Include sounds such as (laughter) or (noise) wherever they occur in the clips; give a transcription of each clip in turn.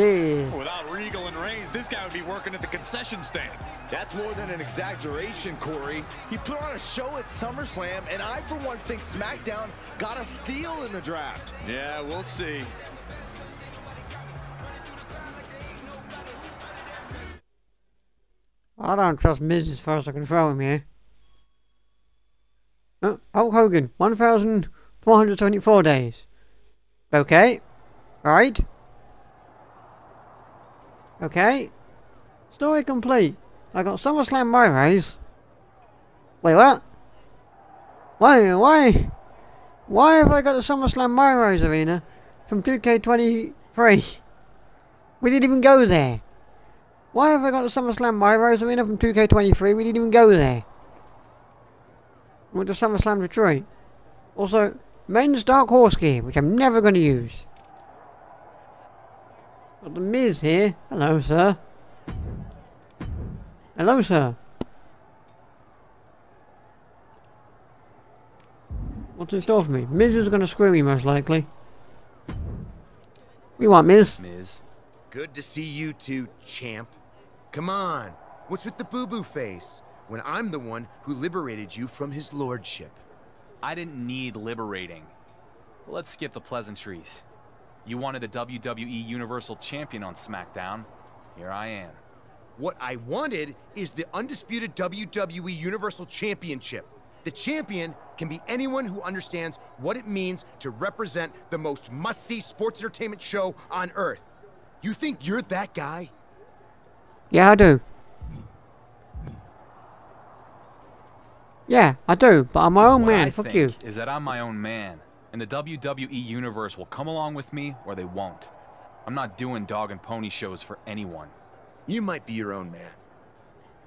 Yeah. Without Regal and Reigns, this guy would be working at the concession stand. That's more than an exaggeration, Corey. He put on a show at SummerSlam, and I, for one, think SmackDown got a steal in the draft. Yeah, we'll see. I don't trust Miz as far as I can throw him here. Oh, uh, Hulk Hogan, 1,474 days. Okay. Right. Okay. Story complete. I got SummerSlam my race. Wait, what? Why, why? Why have I got the SummerSlam MyRise Arena from 2K23? We didn't even go there. Why have I got the SummerSlam MyRise Arena from 2K23? We didn't even go there. I went to SummerSlam Detroit. Also, men's Dark Horse gear, which I'm never going to use. Got the Miz here. Hello, sir. Hello, sir. What's in store for me? Miz is going to screw me, most likely. We want Miz. Miz. Good to see you too, champ. Come on, what's with the boo-boo face? When I'm the one who liberated you from his lordship. I didn't need liberating. Let's skip the pleasantries. You wanted the WWE Universal Champion on SmackDown. Here I am. What I wanted is the undisputed WWE Universal Championship. The champion can be anyone who understands what it means to represent the most must-see sports entertainment show on Earth. You think you're that guy? Yeah, I do. Yeah, I do, but I'm my own What man. I Fuck you. is that I'm my own man, and the WWE Universe will come along with me or they won't. I'm not doing dog and pony shows for anyone. You might be your own man,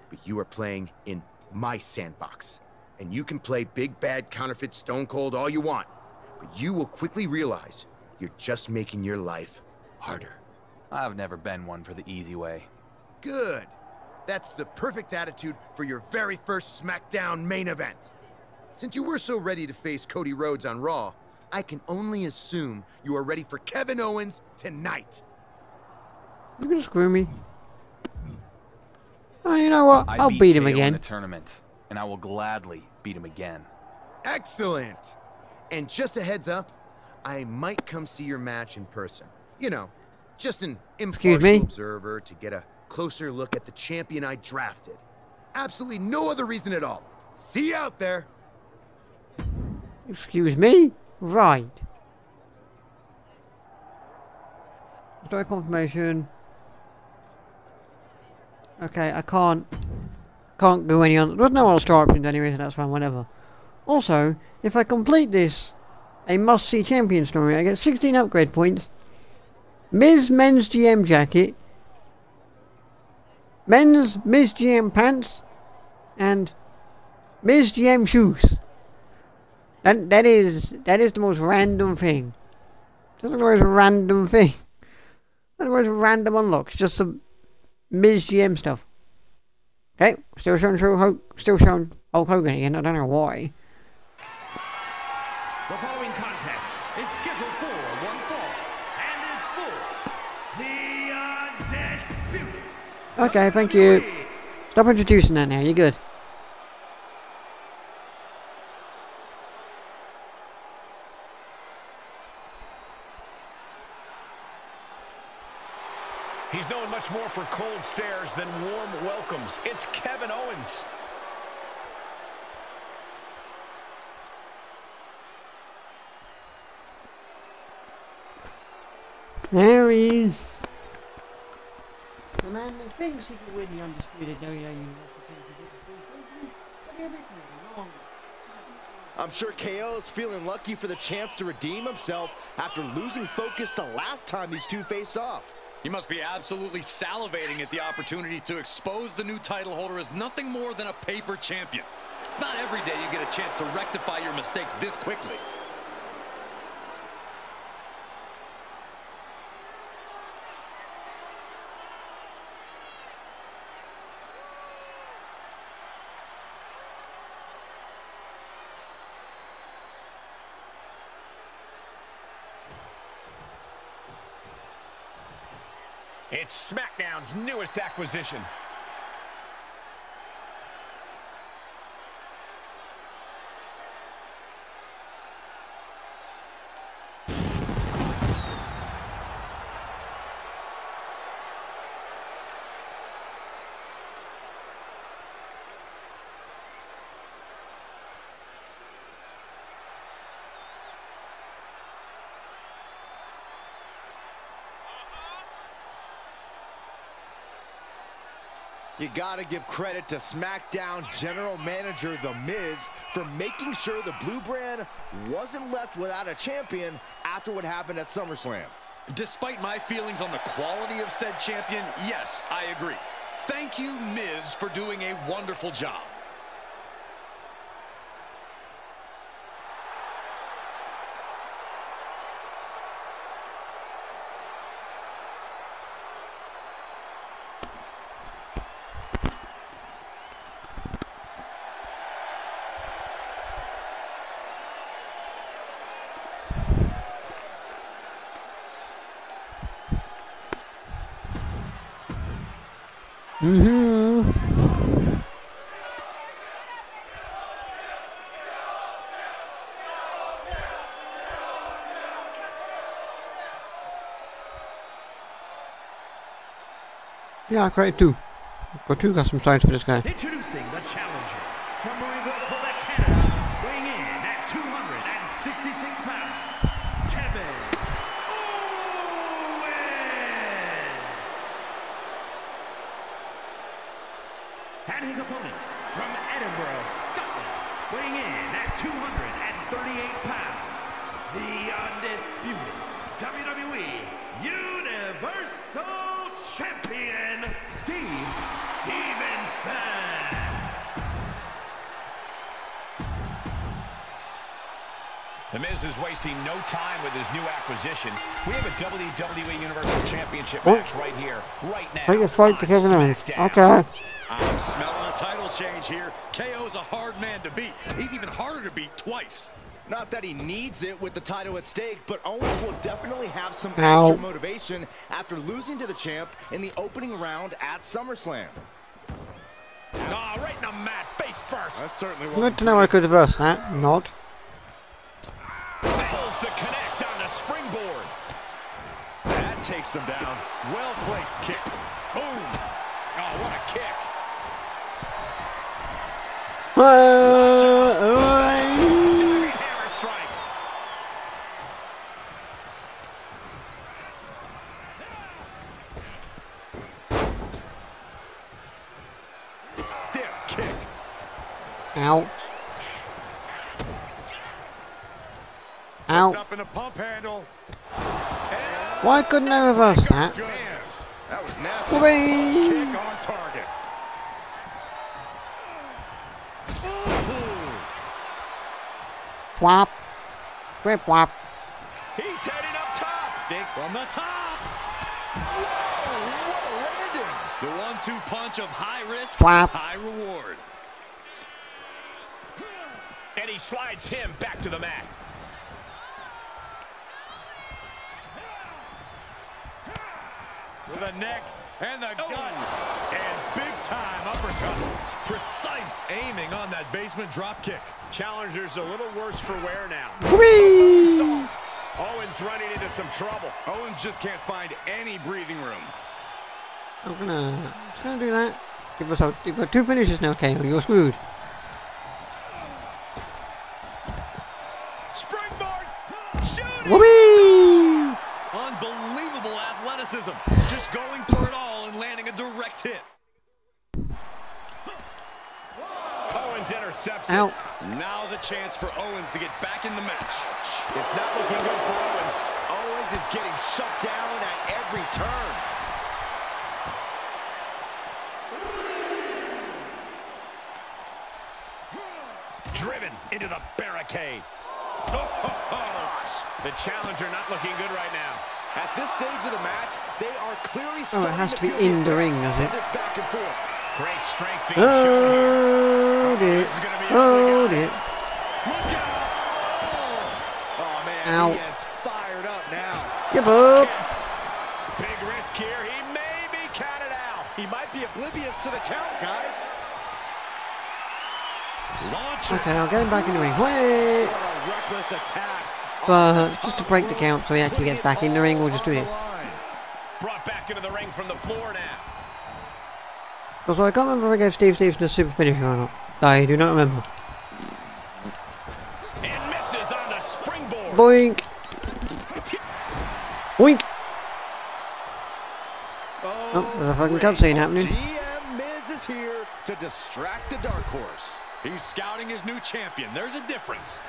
but you are playing in my sandbox. And you can play big bad counterfeit Stone Cold all you want, but you will quickly realize you're just making your life harder. I've never been one for the easy way. Good. That's the perfect attitude for your very first SmackDown main event. Since you were so ready to face Cody Rhodes on Raw, I can only assume you are ready for Kevin Owens tonight. You gonna screw me? Oh, you know what? I I'll beat him KO in again. the tournament, and I will gladly beat him again. Excellent! And just a heads up, I might come see your match in person. You know, just an Excuse impartial observer to get a closer look at the champion I drafted. Absolutely no other reason at all. See you out there! Excuse me? Right. Story confirmation. Okay, I can't can't do any other. There's no other story options anyway, so that's fine. Whatever. Also, if I complete this, a must-see champion story, I get 16 upgrade points. Miz men's GM jacket, men's Miz GM pants, and Miz GM shoes. That that is that is the most random thing. That's the most random thing. That's the most random unlocks. Just some Miz GM stuff. Okay, still showing Hulk, Hulk still showing Hulk Hogan again. I don't know why. The following contest is scheduled for one fall and is for the Undisputed Okay, thank you. Stop introducing that now. You're good. He's known much more for cold stares than warm welcomes. It's Kevin Owens. There he is. The man who thinks he can win the undisputed WWE Championship, but everything wrong. I'm sure KO is feeling lucky for the chance to redeem himself after losing focus the last time these two faced off. He must be absolutely salivating at the opportunity to expose the new title holder as nothing more than a paper champion. It's not every day you get a chance to rectify your mistakes this quickly. It's SmackDown's newest acquisition. You gotta give credit to SmackDown General Manager The Miz for making sure the Blue Brand wasn't left without a champion after what happened at SummerSlam. Despite my feelings on the quality of said champion, yes, I agree. Thank you, Miz, for doing a wonderful job. Yeah, I created two. Got two custom signs for this guy. Introducing the challenger from Louisville, Miz is wasting no time with his new acquisition. We have a WWE Universal Championship Oh. match right here, right now. Take a fight to on Kevin Owens. SmackDown. Okay. I'm smelling a title change here. KO's a hard man to beat. He's even harder to beat twice. Not that he needs it with the title at stake, but Owens will definitely have some Ow. extra motivation after losing to the champ in the opening round at SummerSlam. Ah, right in the mat, face first. That certainly Good to know I could reverse that. Not. Fails to connect on the springboard. That takes them down. Well-placed kick. Boom. Oh, what a kick. Stiff kick. Ow. Ow. Up in a pump handle. Why couldn't I reverse that? Goodness. That was nasty. Whoopee! Kick on target. Flop. Whip wop. He's heading up top. Kick from the top. Whoa, what a landing! The one-two punch of high risk, Flap. high reward. And he slides him back to the mat. To the neck and the oh. gut. And big time uppercut. Precise aiming on that basement drop kick. Challenger's a little worse for wear now. Whoopee! Salt. Owens running into some trouble. Owens just can't find any breathing room. I'm gonna, just gonna do that. Give us a, you've got two finishes now, KO. You're screwed. Springboard. Shooting. Whoopee! Unbelievable athleticism. Just going for it all and landing a direct hit. Owens intercepts it. Now's a chance for Owens to get back in the match. It's not looking good for Owens. Owens is getting shut down at every turn. Driven into the barricade. (laughs) Oh, Toss. The challenger not looking good right now. At this stage of the match, they are clearly Oh, it has to be in the ring, does it? This back and forth. Great strength being. Hold it. Hold it. Out. Oh, oh man, Ow. he is fired up now. Give up. Big risk here. He may be counted out. He might be oblivious to the count, guys. Launcher. Okay, I'll get him back in the ring. Wait! What a reckless attack. But just to break the count so he actually gets back in the ring, we'll just do this. Brought back into the ring from the floor now. Because I can't remember if I gave Steve Stevenson a super finisher or not. I do not remember. And misses on the springboard. Boink! Boink! Oh, there's a fucking cutscene happening. GM Miz is here to distract the dark horse. He's scouting his new champion. There's a difference.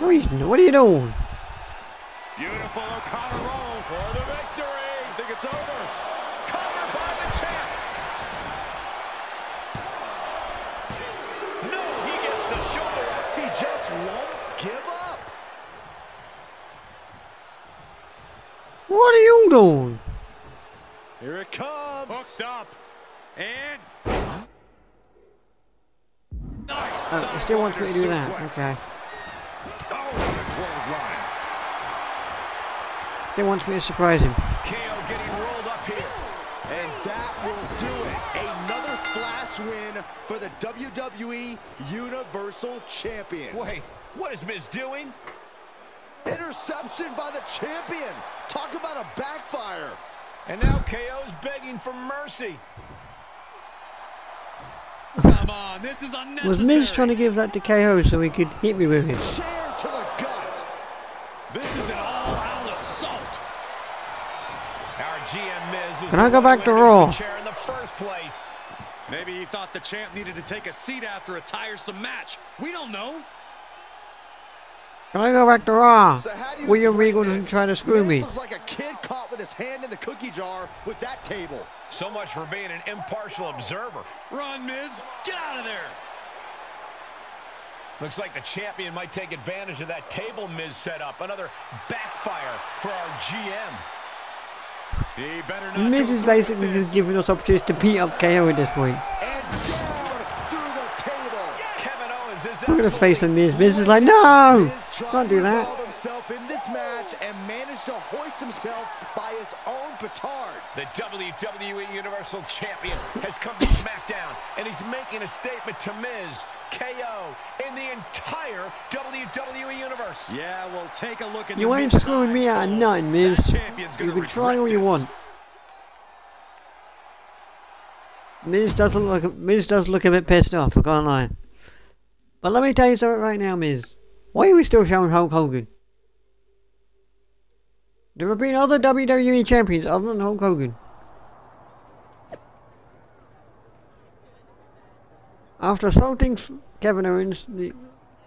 No, he's not. What are you doing? Beautiful O'Connor roll for the victory. Think it's over. Covered by the champ. No, he gets the shoulder up. He just won't give up. What are you doing? Here it comes. Hooked up. And. Nice. Oh, he still wants me to do that. Okay. Oh, what a clothesline. Still wants me to surprise him. KO getting rolled up here. And that will do it. Another flash win for the WWE Universal Champion. Wait, what is Miz doing? Interception by the champion. Talk about a backfire. And now KO's begging for mercy. Come on, this is unnecessary. Was Miz trying to give that to KO so he could hit me with it? Chair to the gut. This is an all-out assault. Our GM Miz was Can I the go back to went Raw? against the chair in the first place. Maybe he thought the champ needed to take a seat after a tiresome match. We don't know. Can I go back to Raw? So how do you William Regal this? doesn't try to screw Miz me. looks like a kid caught with his hand in the cookie jar with that table. So much for being an impartial observer. Run, Miz. Get out of there. Looks like the champion might take advantage of that table Miz set up. Another backfire for our GM. Miz is basically just giving us opportunities to beat up KO at this point. Is I'm gonna face the Miz. Miz is like, no! Can't do that. in this match and managed to hoist himself by his own petard. The WWE Universal Champion has come to SmackDown, and he's making a statement to Miz, KO, and the entire WWE Universe. Yeah, well, take a look at You the ain't Miz's screwing me out of Cole. nothing, Miz. You gonna can try all you want. Miz doesn't look. Miz does look a bit pissed off. I can't lie. But let me tell you something right now, Miz. Why are we still showing Hulk Hogan? There have been other WWE champions other than Hulk Hogan. After assaulting Kevin Owens, the,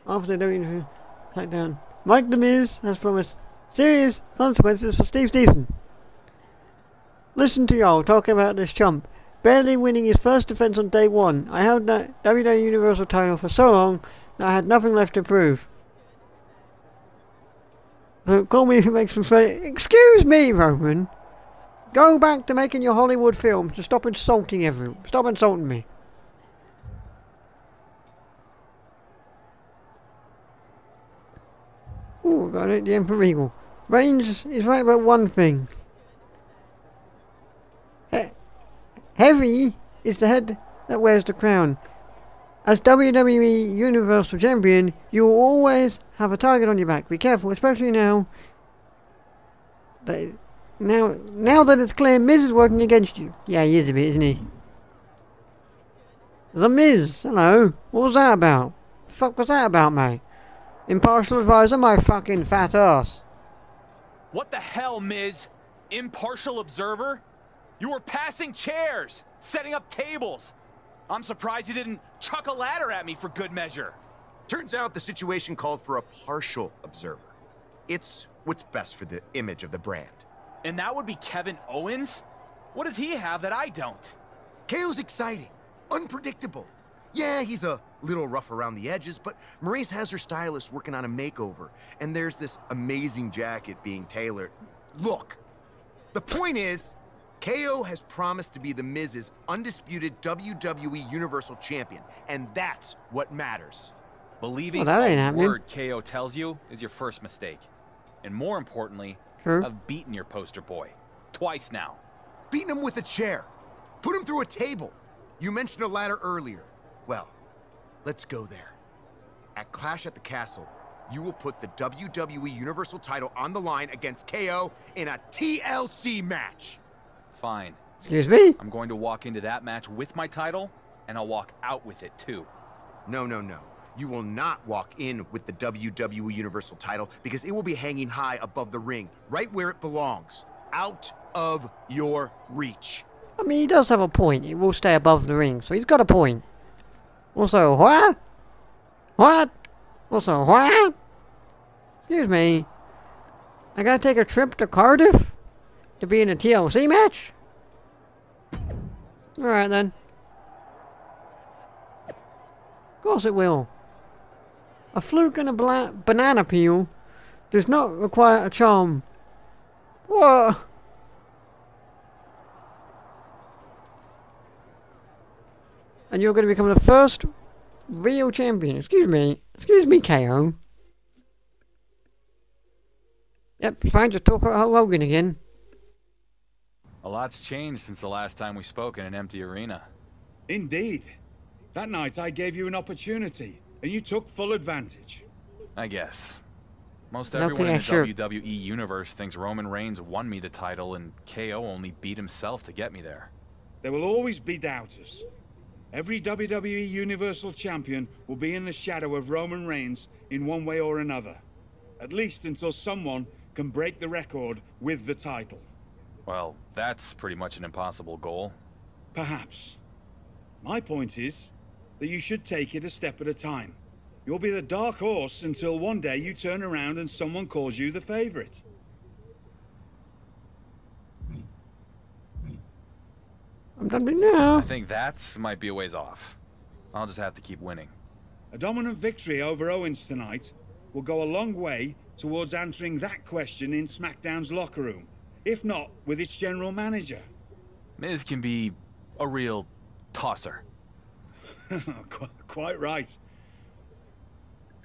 after the WWE SmackDown, Mike The Miz has promised serious consequences for Steve Stevenson. Listen to y'all talk about this chump. Barely winning his first defense on day one. I held that WWE Universal title for so long that I had nothing left to prove. So call me if it makes me feel. Excuse me, Roman. Go back to making your Hollywood films stop insulting everyone. Stop insulting me. Oh, got it. The Emperor Regal. Reigns is right about one thing. He- Heavy is the head that wears the crown. As WWE Universal Champion, you will always have a target on your back. Be careful, especially now. That now, now that it's clear Miz is working against you. Yeah, he is a bit, isn't he? The Miz, hello. What was that about? Fuck was that about, mate? Impartial advisor, my fucking fat ass. What the hell, Miz? Impartial observer? You were passing chairs, setting up tables. I'm surprised you didn't chuck a ladder at me for good measure. Turns out the situation called for a partial observer. It's what's best for the image of the brand. And that would be Kevin Owens? What does he have that I don't? KO's exciting, unpredictable. Yeah, he's a little rough around the edges, but Maryse has her stylist working on a makeover, and there's this amazing jacket being tailored. Look, the point is, KO has promised to be The Miz's undisputed WWE Universal Champion, and that's what matters. Believing Well, that ain't a happening. word KO tells you is your first mistake. And more importantly, True. of beating your poster boy. twice now. Beating him with a chair. Put him through a table. You mentioned a ladder earlier. Well, let's go there. At Clash at the Castle, you will put the WWE Universal title on the line against KO in a TLC match. Fine. Excuse me? I'm going to walk into that match with my title, and I'll walk out with it too. No, no, no. You will not walk in with the WWE Universal title because it will be hanging high above the ring, right where it belongs. Out of your reach. I mean, he does have a point. It will stay above the ring, so he's got a point. Also, what? What? Also, what? Excuse me. I gotta take a trip to Cardiff to be in a TLC match? Alright then. Of course it will. A fluke and a banana peel does not require a charm. What? And you're going to become the first real champion. Excuse me. Excuse me, KO. Yep, fine, just talk about Hulk Hogan again. A lot's changed since the last time we spoke in an empty arena. Indeed. That night I gave you an opportunity, and you took full advantage. I guess. Most No, everyone in yeah, the sure. WWE universe thinks Roman Reigns won me the title and KO only beat himself to get me there. There will always be doubters. Every WWE Universal Champion will be in the shadow of Roman Reigns in one way or another. At least until someone can break the record with the title. Well, that's pretty much an impossible goal. Perhaps. My point is that you should take it a step at a time. You'll be the dark horse until one day you turn around and someone calls you the favorite. I'm done with now. I think that might be a ways off. I'll just have to keep winning. A dominant victory over Owens tonight will go a long way towards answering that question in SmackDown's locker room, if not with its general manager. Miz can be a real tosser. (laughs) Quite right.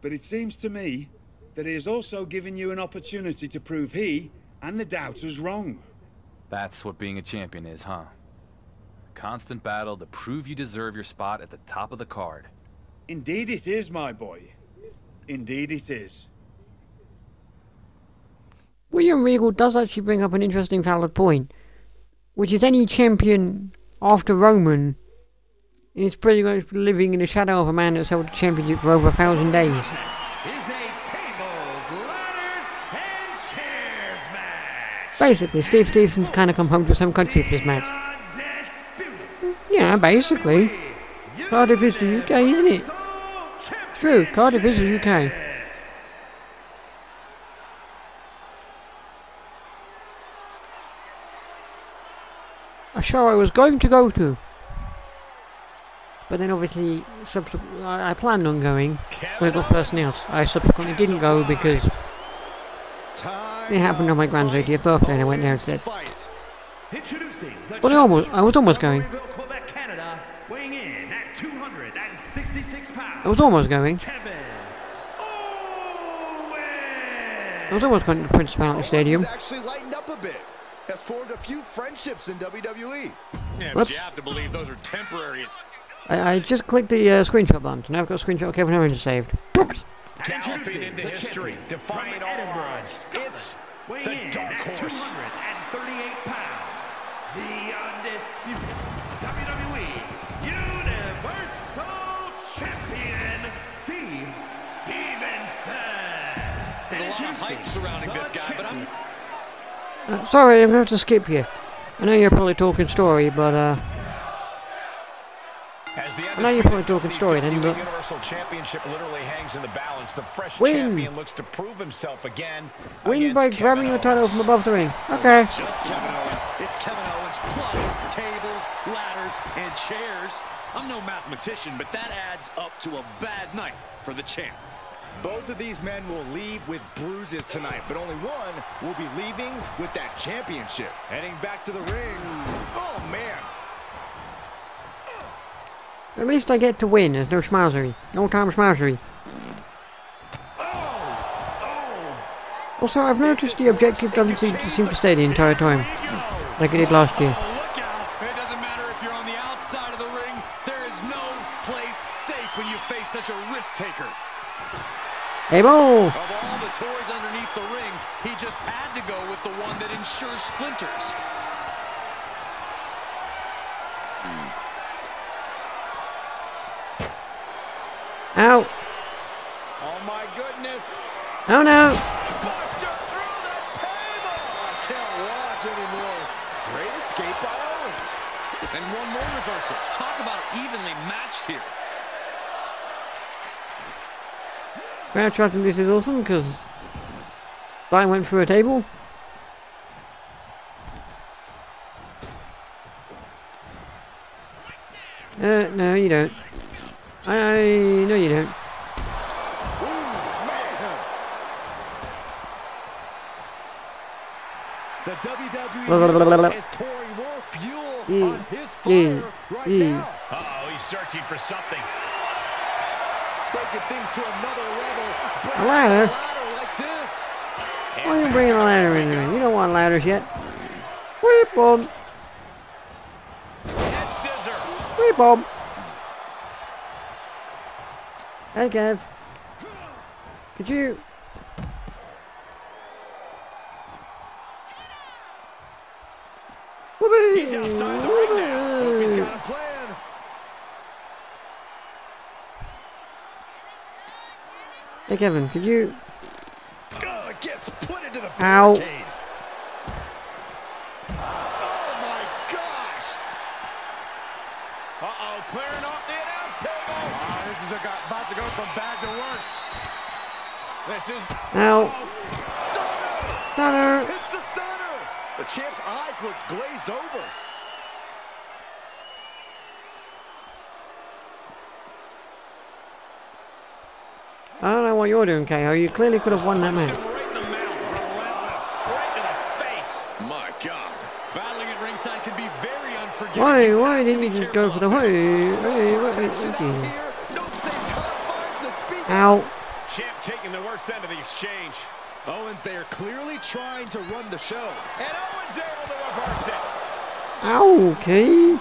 But it seems to me that he has also given you an opportunity to prove he and the doubters wrong. That's what being a champion is, huh? Constant battle to prove you deserve your spot at the top of the card. Indeed it is, my boy. Indeed it is. William Regal does actually bring up an interesting valid point, which is any champion after Roman is pretty much living in the shadow of a man that's held the championship for over a thousand days. Tables, ladders, and chairs match. Basically, Steve Stevenson's kind of come home to his home country for this match. Yeah, basically. Cardiff is the UK, isn't it? It's true, Cardiff is the UK. A show I was going to go to. But then obviously, I, I planned on going when it got first announced. I subsequently didn't go because it happened on my grand's 80th birthday and I went there instead. But I almost, I was almost going. 266 pounds. I was almost going. Kevin I was almost going to the Principality Stadium. Owens actually lightened up a bit. Has formed a few friendships in. WWE. Yeah, but you have to believe those are temporary. I, I just clicked the uh, screenshot button. Now I've got a screenshot of Kevin Owens saved. Oops. Galloping into history, champion defying all odds. It's the Dark Horse. Hype surrounding this guy, but I'm Uh, sorry, I'm going to have to skip you. I know you're probably talking story, but uh, I know you're probably talking story then, but Universal Championship literally hangs in the balance. The fresh Win. champion looks to prove himself again. win by grabbing the title from above the ring. Okay. It's Kevin Owens plus tables, ladders, and chairs. I'm no mathematician, but that adds up to a bad night for the champ. Both of these men will leave with bruises tonight, but only one will be leaving with that championship. Heading back to the ring. Oh, man. At least I get to win. There's no schmousery. No time schmousery. Oh, oh. Also, I've noticed the objective doesn't seem to, seem to stay the entire time. like it did last year. Oh. It doesn't matter if you're on the outside of the ring. There is no place safe when you face such a risk taker. Abel! Of all the toys underneath the ring, he just had to go with the one that ensures splinters. Out! Oh my goodness. Oh no! Buster through the table. I can't watch anymore. Great escape by Owens. And one more reversal. Talk about evenly matched here. Crowd tracking this is awesome because Brian went through a table. Uh, no, you don't. I, no, you don't. The WWE Blah, blah, blah, blah, blah. is pouring more fuel E, on his E, fire right E. now. Uh-oh, he's searching for something. Taking things to another level. A ladder? like this. Why are you bringing a ladder in there? You don't want ladders yet. Whip scissor. Whip bomb! Hey, Kev. Could you... He's outside the ring now. Hope he's Whoopee! got a plan. Hey, Kevin, could you... Ugh, gets put into the Ow. barricade. Oh my gosh. Uh-oh, clearing off the announce table. Oh, this is a, about to go from bad to worse. This is... Ow! Stunner. Stunner! Hits the stunner. The champ's eyes look glazed over. I don't know what you're doing, KO. You clearly could have won that match. Right in the mouth. Relentless. Right to the face. My God. Battling at ringside can be very unforgiving. Why, why didn't you just go for the... Hey, hey, what, hey, Tension out Jesus. here. No safe confines to speak of. Ow! Champ taking the worst end of the exchange. Owens, they are clearly trying to run the show. And Owens able to reverse it. Ow, okay.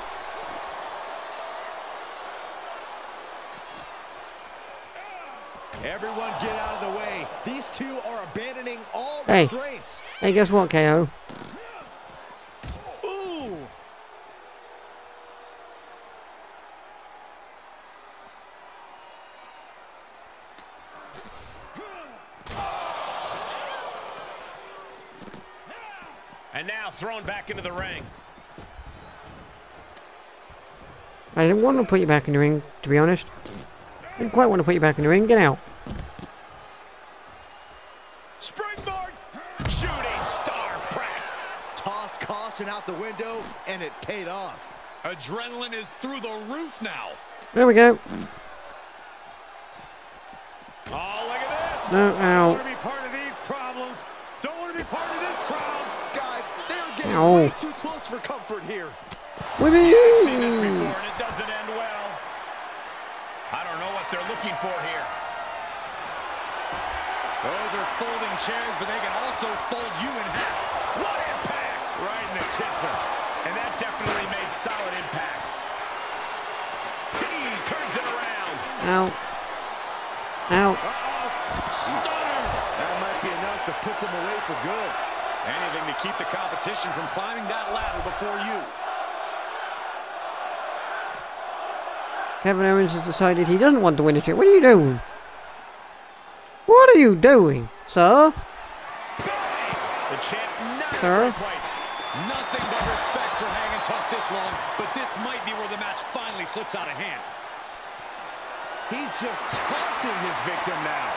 Everyone get out of the way. These two are abandoning all Hey. restraints. Hey, guess what, KO? Ooh. And now thrown back into the ring. I didn't want to put you back in the ring, to be honest. I didn't quite want to put you back in the ring. Get out. Paid off. Adrenaline is through the roof now. There we go. Oh, look at this. No, Don't want to be part of these problems. Don't want to be part of this crowd. Guys, they are getting Ow. way too close for comfort here. Seen this before, and it doesn't end well. I don't know what they're looking for here. Those are folding chairs, but they can also fold you in half. What impact! Right in the kisser. And that definitely made solid impact. He turns it around. Ow. Ow. Uh-oh. Stunner. That might be enough to put them away for good. Anything to keep the competition from climbing that ladder before you. Kevin Owens has decided he doesn't want to win the chair. What are you doing? What are you doing, sir? The champ not Sir? the. Nothing but respect for this long, but this might be where the match finally slips out of hand. He's just taunting his victim now.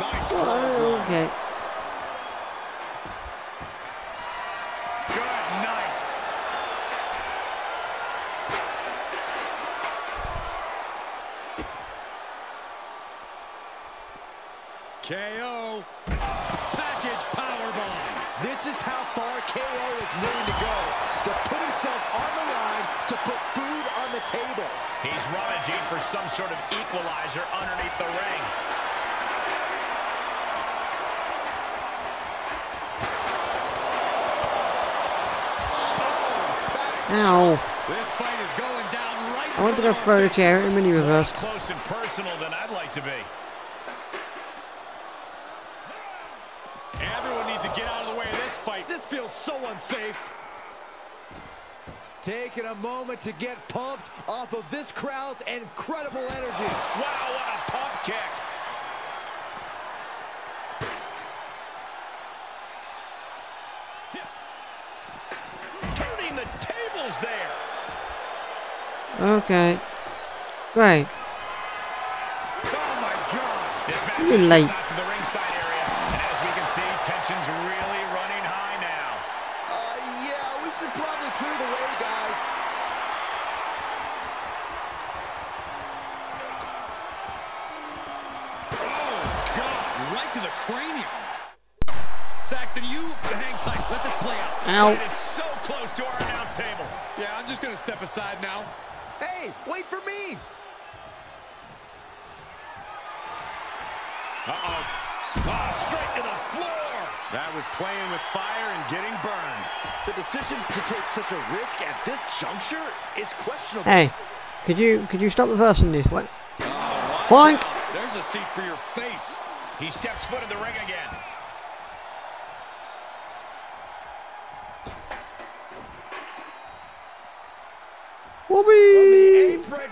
Nice Oh, okay. willing to go, to put himself on the line, to put food on the table. He's rummaging for some sort of equalizer underneath the ring. Ow. This fight is going down right I want to go further, chair and reversed. Close and personal than I'd like to be. Fight. This feels so unsafe. Taking a moment to get pumped off of this crowd's incredible energy. Wow, what a pump kick. Turning the tables there. Okay. Great. Oh my God! This You're late. back to the ringside area, and as we can see, tension's really running high now. Uh, yeah, we should probably clear the way, guys. Oh, God. Right to the cranium. Saxton, you hang tight. Let this play out. It is so close to our announce table. Yeah, I'm just going to step aside now. Hey, wait for me. Uh-oh. Ah, straight to the floor. That was playing with fire and getting burned. The decision to take such a risk at this juncture is questionable. Hey, could you could you stop reversing this? What? Oh, Boink. There's a seat for your face. He steps foot in the ring again. Whoopee! Apron.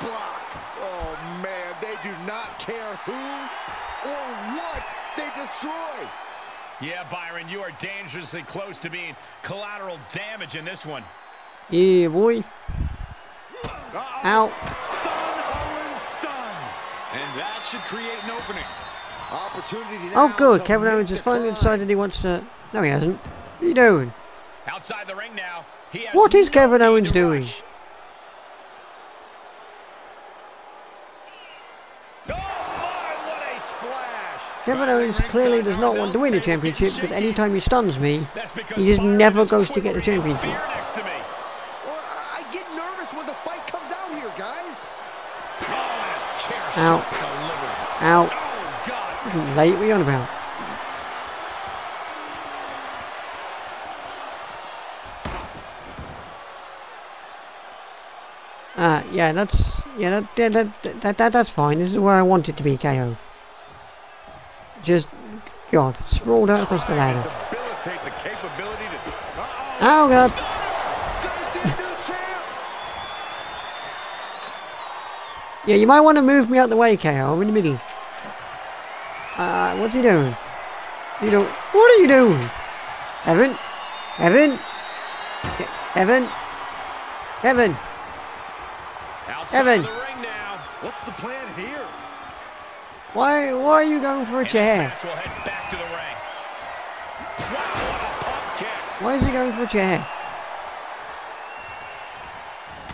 Block. Oh man, they do not care who or what they destroy. Yeah, Byron, you are dangerously close to being collateral damage in this one. Yeah, boy. Ow. Stun, Owens, stun. And that should create an opening. Opportunity Oh, good. Kevin Owens the has finally decided he wants to. No, he hasn't. What are you doing? Outside the ring now. He has What is no Kevin Owens doing? rush. Oh my, what a splash! Kevin Owens clearly does not want to win a championship because anytime he stuns me, he just never goes to get the championship. fear next to me. Well, I I get nervous when the fight comes out here, guys. Oh, and a chair Ow. shot delivered. Ow. Oh, God. Late, what are you on about? Ah, yeah, that's yeah, that, that, that, that, that that's fine. This is where I want it to be, KO. Just, God, sprawled out across the ladder. Oh God! (laughs) Yeah, you might want to move me out the way, KO. I'm in the middle. Uh, what's he doing? You know, what are you doing? Evan? Evan? Evan? Evan? Outside Evan. the ring now. What's the plan here? Why, why are you going for a chair? match will head back to the ring. Wow, what a pump kick. Why is he going for a chair?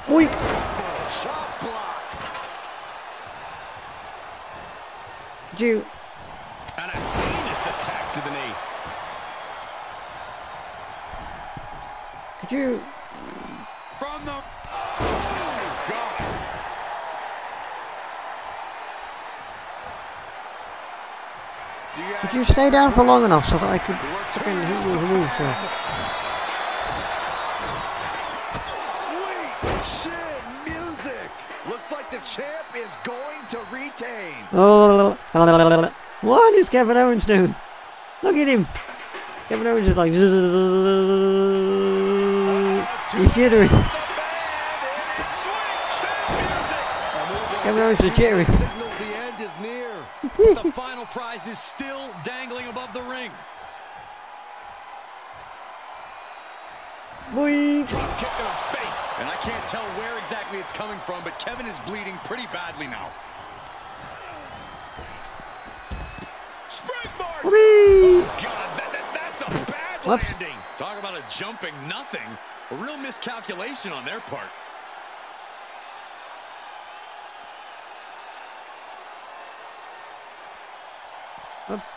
Boink! Chop block. Could you, And a heinous attack to the knee. could you, From the... Oh, God. Do you stay down for long enough so that I could fucking hit you with a move, sir? Sweet chin music. Looks like the champ is going to retain. (laughs) What is Kevin Owens doing? Look at him. Kevin Owens is like. (laughs) He's jittering. Kevin Owens is jittering. (laughs) Signals the end is near. The final prize is still dangling above the ring. Boink. Drop kick to the face. And I can't tell where exactly it's coming from, but Kevin is bleeding pretty badly now. Springboard. Whee! Oh, God, that, that, that's a bad landing. Talk about a jumping nothing. A real miscalculation on their part. That's...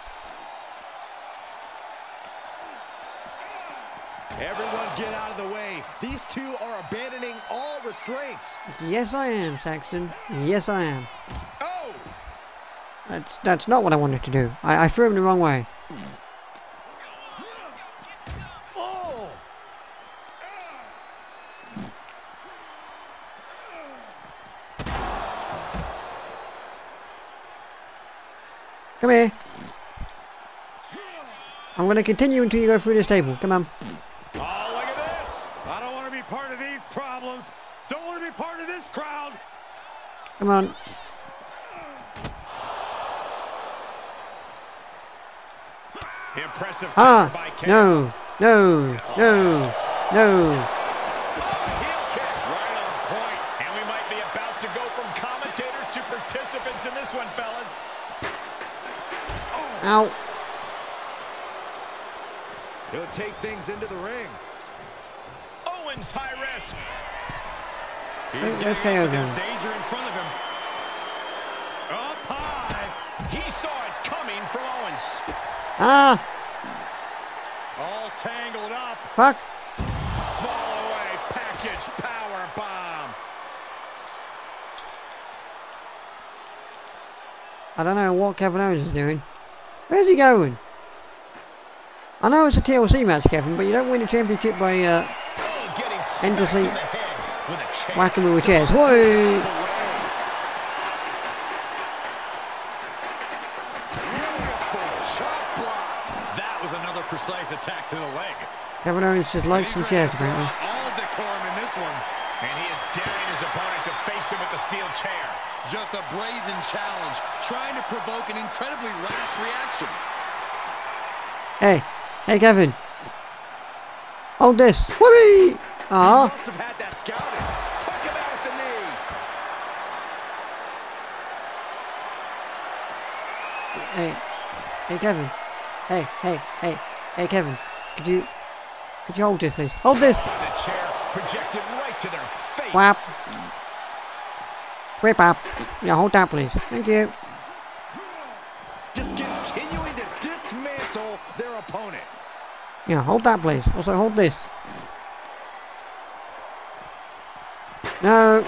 Everyone get out of the way. These two are abandoning all restraints. Yes, I am, Saxton. Yes, I am. Oh! That's, that's not what I wanted to do. I, I threw him the wrong way. Oh! Come here. I'm going to continue until you go through this table. Come on. Oh, look at this. I don't want to be part of these problems. Don't want to be part of this crowd. Come on. Impressive Ah, by no, no, no, no. Heel kick right on point. And we might be about to go from commentators to participants in this one, fellas. Ow. He'll take things into the ring. Risk. Where- Where's KO going? Danger in front of him. Up high. He saw it coming from Owens. Ah, All tangled up. fuck. Fall away. Package power bomb. I don't know what Kevin Owens is doing. Where's he going? I know it's a TLC match, Kevin, but you don't win a championship by uh, Endlessly smacked in the head with a chair. whacking me with chairs. Whoa! Beautiful chop block. That was another precise attack to the leg. Kevin Owens just likes some chairs, apparently. All decorum in this one. And he is daring his opponent to face him with the steel chair. Just a brazen challenge, trying to provoke an incredibly rash reaction. Hey, hey, Kevin. Hold this. Whoopee! Ah, Must have had that scouted. Took him out at the knee. hey, hey, Kevin. Hey, hey, hey, hey, Kevin. Could you, could you hold this, please? Hold this. The chair projected right to their face. Whap. Whip up. Yeah, hold that, please. Thank you. Just continuing to dismantle their opponent. Yeah, hold that, please. Also, hold this. No.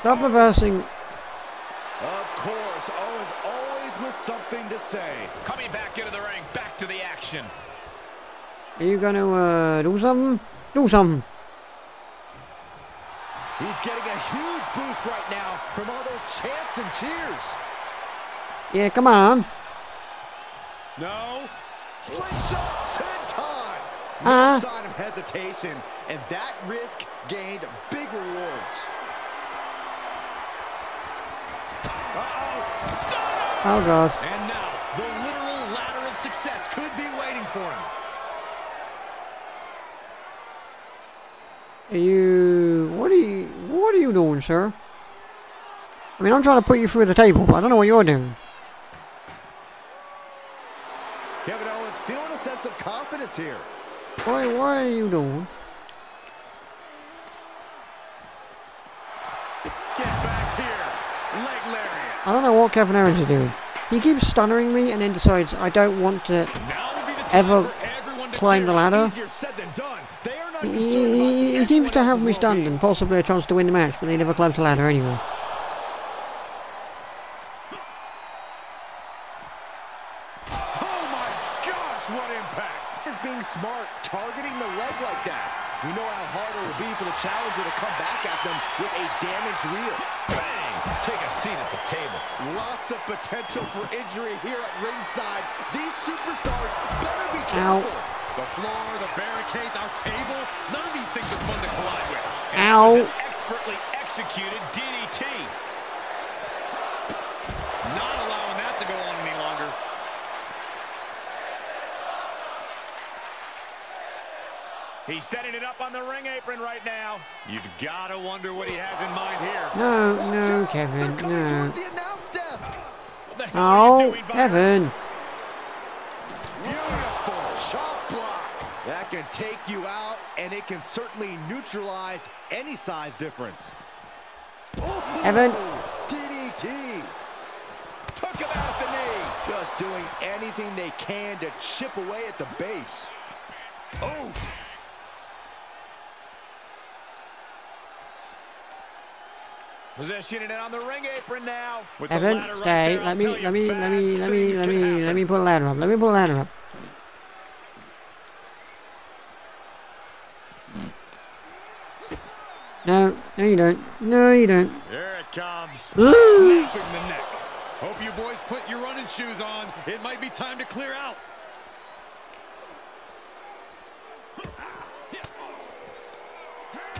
Stop reversing. Of course, Owens always with something to say. Coming back into the ring, back to the action. Are you going to uh, do something? Do something. He's getting a huge boost right now from all those chants and cheers. Yeah, come on. No. Slingshot senton. No Ah. sign of hesitation, and that risk gained big rewards. Oh, God. And now, the literal ladder of success could be waiting for him. Are you... What are you... What are you doing, sir? I mean, I'm trying to put you through the table, but I don't know what you're doing. Kevin Owens feeling a sense of confidence here. Why, what are you doing? I don't know what Kevin Owens is doing. He keeps stunnering me and then decides I don't want to ever climb the ladder. He, he, he seems to have me stunned and possibly a chance to win the match, but he never climbs the ladder anyway. Oh my gosh, what impact. is being smart, targeting the leg like that. We know how hard it will be for the challenger to come back at them with a damaged reel. Bang. Take a seat at the table. Lots of potential for injury here at ringside. These superstars better be Ow. careful. The floor, the barricades, our table, none of these things are fun to collide with. Ow! Expertly executed DDT. Not allowing that to go on any longer. He's setting it up on the ring apron right now. You've got to wonder what he has in mind here. No, no. Kevin, no. Towards the announce desk. What the hell Oh, doing, Kevin. Beautiful chop block. That can take you out, and it can certainly neutralize any size difference. Evan. DDT. Took him out at the knee. Just doing anything they can to chip away at the base. Oh. Positioning it on the ring apron now. Evan, right stay. I'll Let me, tell you, let me, let me, let me, let me, let me pull a ladder up. Let me put a ladder up. No, no you don't. No you don't. There it comes. (gasps) Ooh. Snapping the neck. Hope you boys put your running shoes on, it might be time to clear out.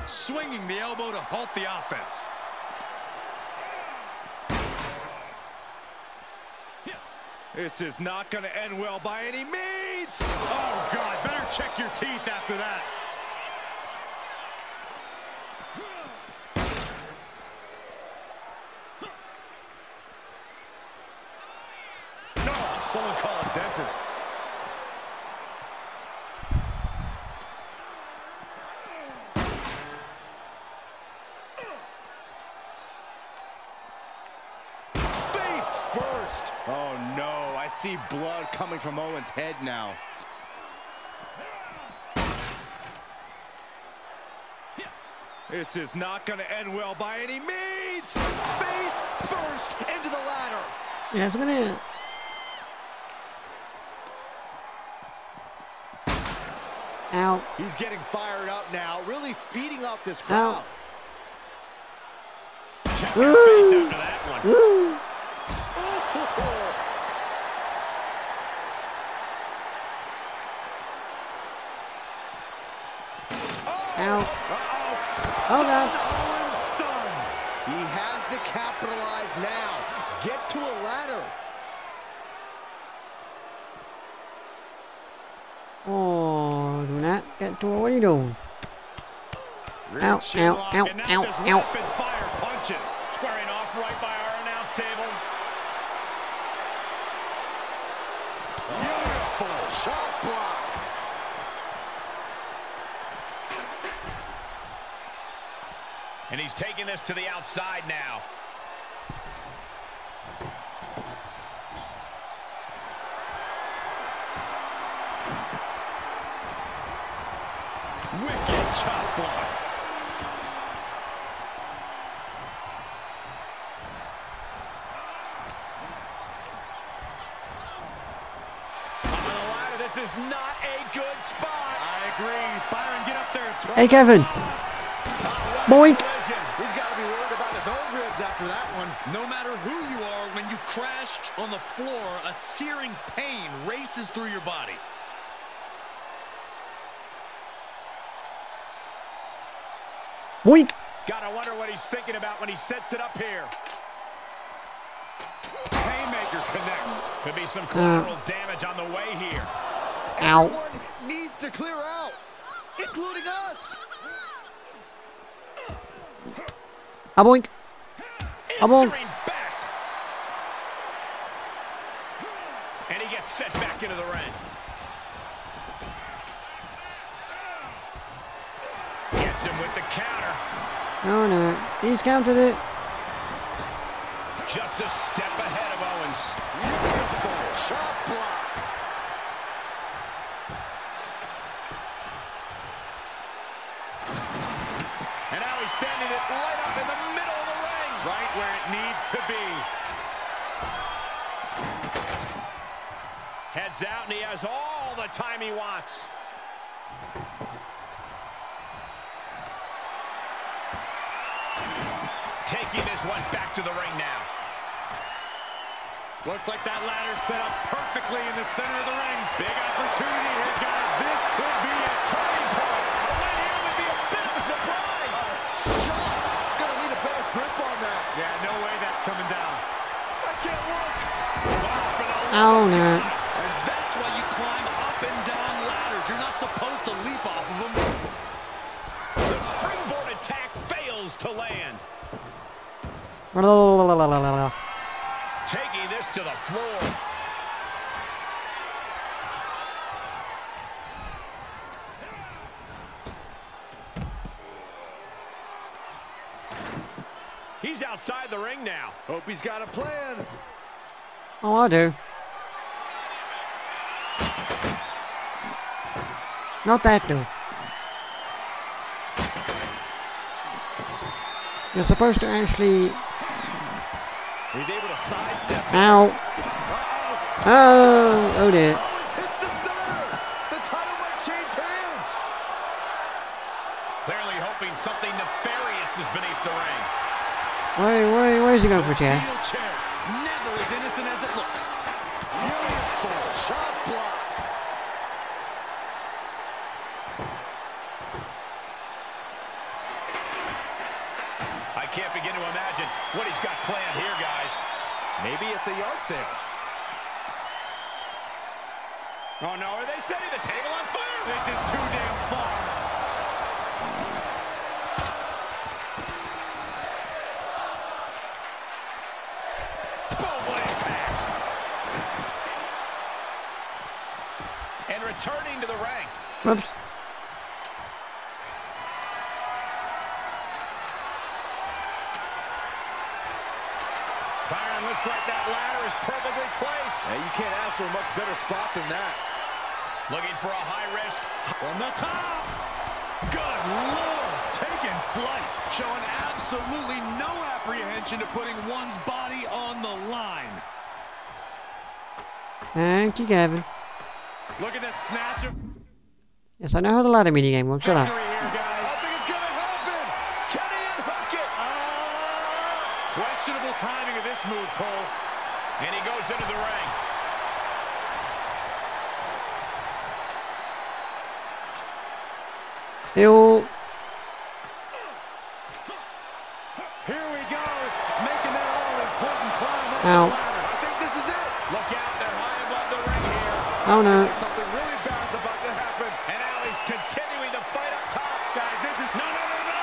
Swinging the elbow to halt the offense. This is not going to end well by any means. Oh, God, better check your teeth after that. No, someone call a dentist. Face first. Oh no, I see blood coming from Owens' head now. This is not going to end well by any means. Face first into the ladder. Yeah, it's gonna. Ow. He's getting fired up now, really feeding off this Ow. crowd. Ooh. After that one. Ooh. Ow. Hold on. He has to capitalize now. Get to a ladder. Oh, do not get to it. What are you doing? Ow, ow, ow, ow, ow. rapid fire punches. Squaring off right by our announce table. Beautiful chop block. And he's taking this to the outside now. Wicked chop block. On the ladder, this is not a good spot. I agree. Byron, get up there. Hey, Kevin. Boink. He's got to be worried about his own ribs after that one. No matter who you are, when you crash on the floor, a searing pain races through your body. Boink. Gotta wonder what he's thinking about when he sets it up here. Haymaker connects. Could be some collateral uh. damage on the way here. Ow. Everyone needs to clear out, including us. A boink. A boink. Answering back. And he gets set back into the ring. Gets him with the counter. No, no. He's counted it. Just a step ahead of Owens. Beautiful chop block. And now he's standing it right up in the middle of the ring. Right where it needs to be. Heads out, and he has all the time he wants. Taking this one back to the ring now. Looks like that ladder set up perfectly in the center of the ring. Big opportunity here, guys. This could be a turning point. A win here would be a bit of a surprise. Oh, Shot. Gonna need a better grip on that. Yeah, no way that's coming down. I can't look. Wow, for the Oh, no. And that's why you climb up and down ladders. You're not supposed to leap off of them. The springboard attack fails to land. Taking this to the floor. He's outside the ring now. Hope he's got a plan. Oh, I do. Not that dude. You're supposed to actually. He's able to sidestep. Ow. Oh, oh dear. Owens the title might change hands. Clearly hoping something nefarious is beneath the ring. Why, why, where's he going for a can't begin to imagine what he's got planned here, guys. Maybe it's a yard sale. Oh, no, are they setting the table on fire? This is too damn far. And returning to the rank. Oops. Looking for a high risk. From the top. Good Lord. Taking flight. Showing absolutely no apprehension to putting one's body on the line. Thank you, Gavin. Look at that snatch of Yes, I know how the ladder mini game works. Shut up. I think it's gonna happen. Can he unhook it? Ah. Questionable timing of this move, Cole. And he goes into the ring. Ew. Here we go, making that all-important climb up Ow. the ladder. I think this is it. Look out, they're high above the ring here. Oh no. Something really bad's about to happen. And now he's continuing to fight up top. Guys, this is... No, no, no, no!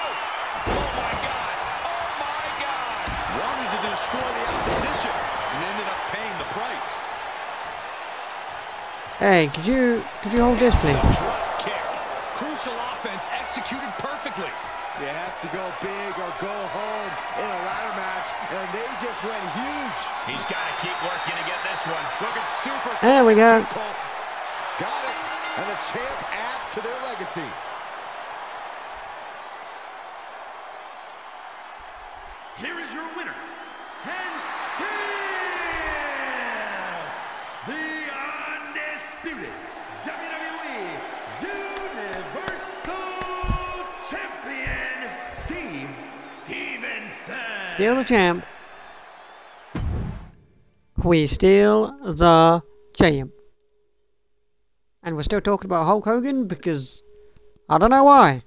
Oh, my God! Oh, my God! Wanted to destroy the opposition and ended up paying the price. Hey, could you could you hold this, please? Drop kick. Crucial offense executed perfectly. You have to go big or go home in a ladder match, and they just went huge. He's got to keep working to get this one. Looking super... There we go. Got it. And the champ adds to their legacy. Here is your winner, and still the undisputed WWE Universal Champion, Steve Stevenson. Still the champ. We still the champ. And we're still talking about Hulk Hogan because I don't know why.